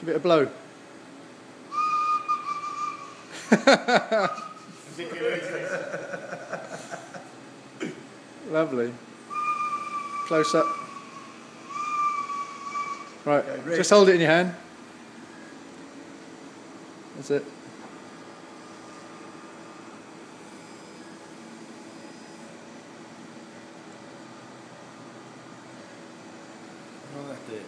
Give it a blow. Lovely. Close up. Right, Okay, just hold it in your hand. That's it. Well, that's it.